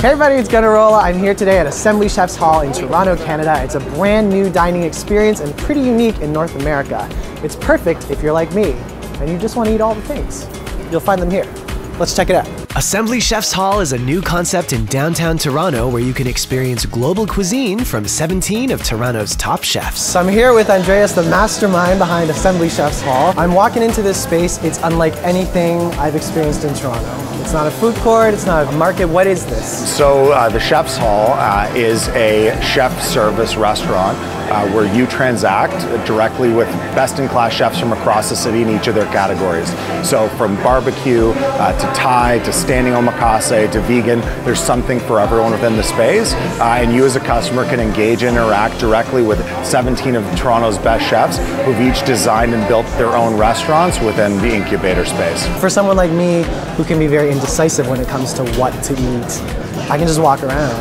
Hey everybody, it's Gunnarolla. I'm here today at Assembly Chefs Hall in Toronto, Canada. It's a brand new dining experience and pretty unique in North America. It's perfect if you're like me and you just want to eat all the things. You'll find them here. Let's check it out. Assembly Chef's Hall is a new concept in downtown Toronto where you can experience global cuisine from 17 of Toronto's top chefs. So I'm here with Andreas, the mastermind behind Assembly Chefs Hall. I'm walking into this space. It's unlike anything I've experienced in Toronto. It's not a food court, it's not a market. What is this? So uh, the Chef's Hall uh, is a chef service restaurant uh, where you transact directly with best-in-class chefs from across the city in each of their categories. So from barbecue uh, to Thai to standing omakase to vegan, there's something for everyone within the space. Uh, and you as a customer can engage and interact directly with 17 of Toronto's best chefs who've each designed and built their own restaurants within the incubator space. For someone like me who can be very indecisive when it comes to what to eat, I can just walk around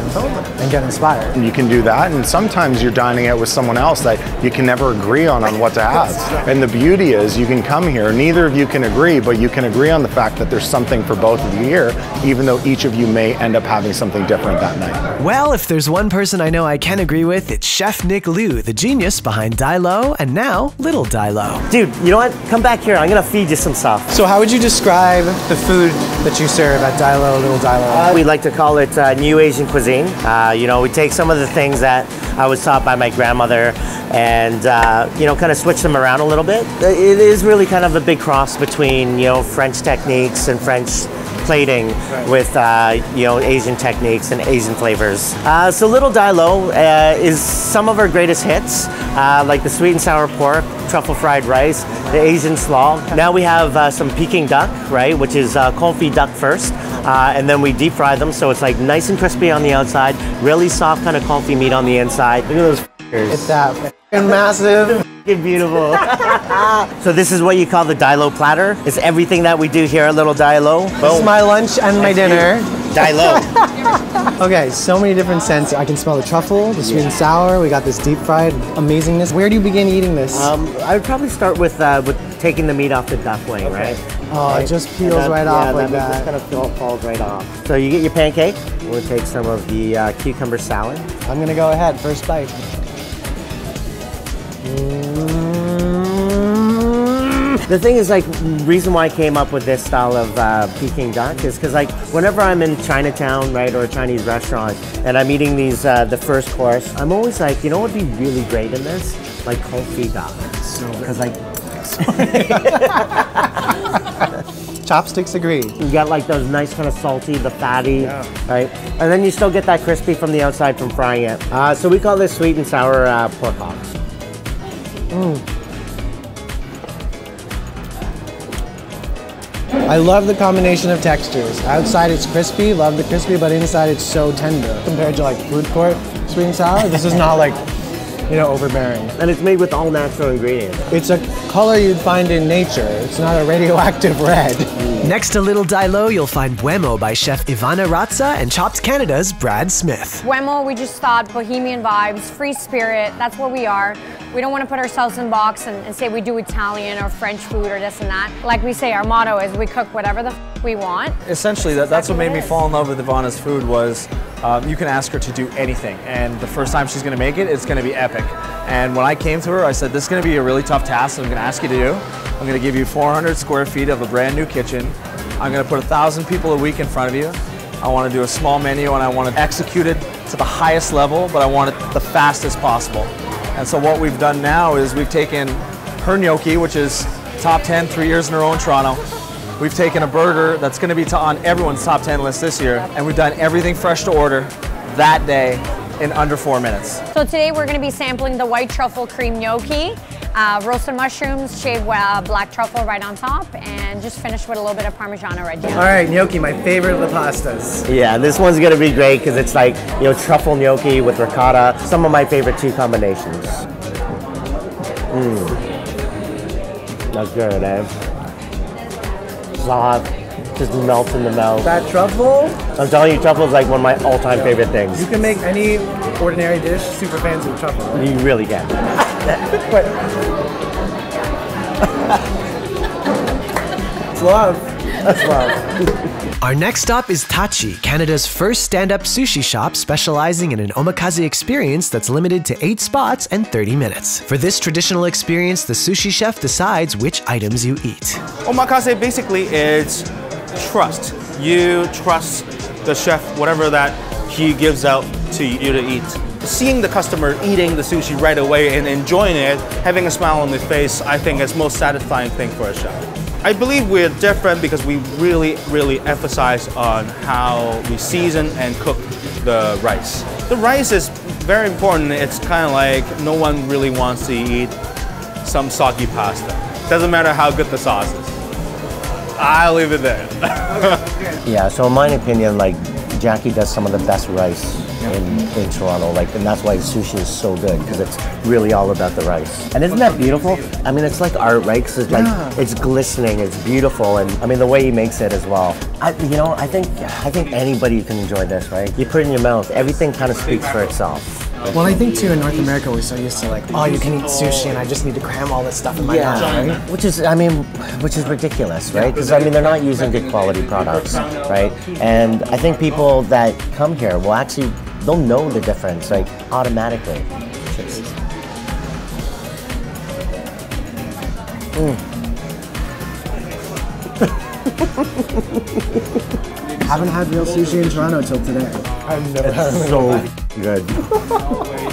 and get inspired. You can do that, and sometimes you're dining out with someone else that you can never agree on on what to have. And the beauty is you can come here, neither of you can agree, but you can agree on the fact that there's something for both of you here, even though each of you may end up having something different that night. Well, if there's one person I know I can agree with, it's Chef Nick Liu, the genius behind Dai-Lo and now Little Dai-Lo. Dude, you know what? Come back here. I'm gonna feed you some stuff. So how would you describe the food that you serve at Dai-Lo, Little Dai-Lo? Uh, we like to call it uh, New Asian cuisine. Uh, you know, we take some of the things that I was taught by my grandmother and, uh, you know, kind of switch them around a little bit. It is really kind of a big cross between, you know, French techniques and French plating right. with uh, you know Asian techniques and Asian flavors. Uh, so Little Dai-Lo uh, is some of our greatest hits, uh, like the sweet and sour pork, truffle fried rice, the Asian slaw. Now we have uh, some Peking duck, right, which is uh, confit duck first, and then we deep fry them so it's like nice and crispy on the outside, really soft kind of confit meat on the inside. Look at those. It's that massive beautiful. so this is what you call the Dai-Lo platter. It's everything that we do here at Little Dai-Lo. This is my lunch and my dinner. Dai-Lo. okay, so many different scents. I can smell the truffle, the sweet yeah. and sour. We got this deep fried amazingness. Where do you begin eating this? Um, I would probably start with uh, with taking the meat off the duck wing, okay. right? Oh, right? it just peels that, right yeah, off like that. just kind of falls right off. So you get your pancake. We'll take some of the uh, cucumber salad. I'm gonna go ahead, first bite. The thing is, like, reason why I came up with this style of uh, Peking duck is because, like, whenever I'm in Chinatown, right, or a Chinese restaurant, and I'm eating these, uh, the first course, I'm always like, you know what would be really great in this? Like, confit duck. So, because, like, Chopsticks agree. You got like those nice kind of salty, the fatty, yeah. right? And then you still get that crispy from the outside from frying it. Uh, so we call this sweet and sour uh, pork hocks. Mm. I love the combination of textures. Outside it's crispy, love the crispy, but inside it's so tender. Compared to like food court sweet and sour, this is not like, you know, overbearing. And it's made with all natural ingredients. It's a color you'd find in nature. It's not a radioactive red. Next to Little Dai-Lo, you'll find Boemo by chef Ivana Raca and Chopped Canada's Brad Smith. Boemo, we just thought bohemian vibes, free spirit, that's what we are. We don't want to put ourselves in a box and, and, say we do Italian or French food or this and that. Like we say, our motto is we cook whatever the we want. Essentially, that, that's what made me fall in love with Ivana's food was um, you can ask her to do anything. And the first time she's going to make it, it's going to be epic. And when I came to her, I said, this is going to be a really tough task that I'm going to ask you to do. I'm going to give you 400 square feet of a brand new kitchen. I'm going to put a thousand people a week in front of you. I want to do a small menu and I want to execute it to the highest level, but I want it the fastest possible. And so what we've done now is we've taken her gnocchi, which is top 10 three years in a row in Toronto. We've taken a burger that's going to be on everyone's top 10 list this year, and we've done everything fresh to order that day in under four minutes. So today we're going to be sampling the white truffle cream gnocchi, uh, roasted mushrooms, shaved uh, black truffle right on top, and just finished with a little bit of Parmigiano Reggiano. All right, gnocchi, my favorite of the pastas. Yeah, this one's going to be great because it's like, you know, truffle gnocchi with ricotta, some of my favorite two combinations. Mmm. That's good, eh? Hot just melts in the mouth. That truffle? I'm telling you, truffle is like one of my all-time favorite things. You can make any ordinary dish super fancy with truffle. Right? You really can. it's love. as well. Our next stop is Tachi, Canada's first stand up sushi shop specializing in an omakase experience that's limited to 8 spots and 30 minutes. For this traditional experience, the sushi chef decides which items you eat. Omakase basically is trust. You trust the chef, whatever that he gives out to you to eat. Seeing the customer eating the sushi right away and enjoying it, having a smile on their face, I think is most satisfying thing for a chef. I believe we're different because we really, really emphasize on how we season and cook the rice. The rice is very important. It's kind of like no one really wants to eat some soggy pasta. Doesn't matter how good the sauce is. I'll leave it there. Yeah, so in my opinion, like Jackie does some of the best rice in, in Toronto, like, and that's why sushi is so good because it's really all about the rice. And isn't that beautiful? I mean, it's like art, right? 'Cause it's like it's glistening, it's beautiful, and I mean the way he makes it as well. I, you know, I think I think anybody can enjoy this, right? You put it in your mouth, everything kind of speaks for itself. Well, I think too in North America we're so used to like, oh, you can eat sushi, and I just need to cram all this stuff in my mouth, right? Which is, I mean, which is ridiculous, right? Because I mean, they're not using good quality products, right? And I think people that come here will actually, they'll know the difference, like automatically. Just- mm. Haven't had real sushi in Toronto till today. I've never had it. so good.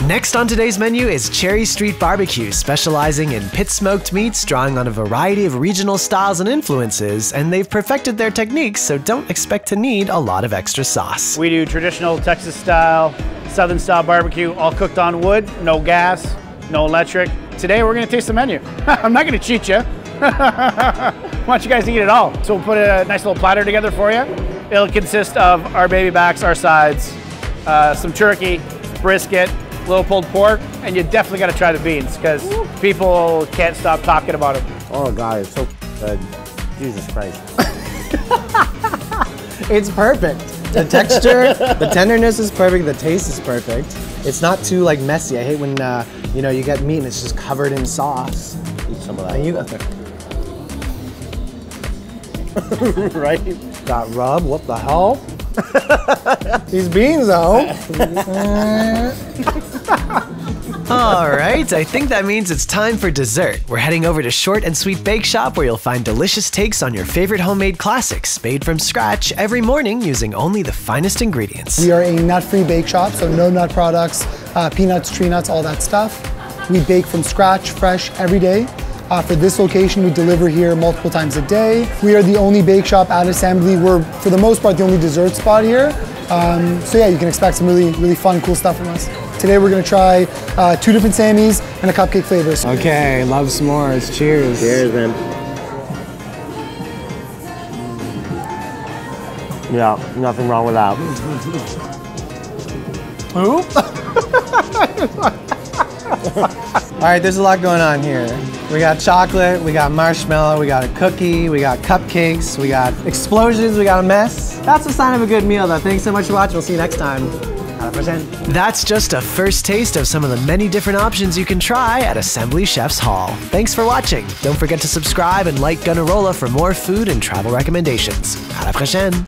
Next on today's menu is Cherry Street Barbecue, specializing in pit smoked meats, drawing on a variety of regional styles and influences, and they've perfected their techniques, so don't expect to need a lot of extra sauce. We do traditional Texas style, Southern style barbecue, all cooked on wood, no gas, no electric. Today we're gonna taste the menu. I'm not gonna cheat you. I want you guys to eat it all. So we'll put a nice little platter together for you. It'll consist of our baby backs, our sides, uh, some turkey, brisket, little pulled pork, and you definitely gotta try the beans because people can't stop talking about them. Oh God, it's so good. Jesus Christ. It's perfect. The texture, the tenderness is perfect. The taste is perfect. It's not too like messy. I hate when uh, you know you get meat and it's just covered in sauce. Eat some of that. And you right? Got rub. What the hell? These beans though. All right, I think that means it's time for dessert. We're heading over to Short and Sweet Bake Shop where you'll find delicious takes on your favorite homemade classics, made from scratch every morning using only the finest ingredients. We are a nut-free bake shop, so no nut products, uh, peanuts, tree nuts, all that stuff. We bake from scratch, fresh, every day. Uh, for this location, we deliver here multiple times a day. We are the only bake shop at Assembly. We're, for the most part, the only dessert spot here. Um, so yeah, you can expect some really, really fun, cool stuff from us. Today we're gonna try uh, two different Sammys and a cupcake flavor. So Okay, love s'mores. Cheers. Cheers, man. Yeah, nothing wrong with that. All right, there's a lot going on here. We got chocolate, we got marshmallow, we got a cookie, we got cupcakes, we got explosions, we got a mess. That's a sign of a good meal, though. Thanks so much for watching. We'll see you next time. Hasta la próxima. That's just a first taste of some of the many different options you can try at Assembly Chef's Hall. Thanks for watching. Don't forget to subscribe and like Gunnarolla for more food and travel recommendations. À la prochaine!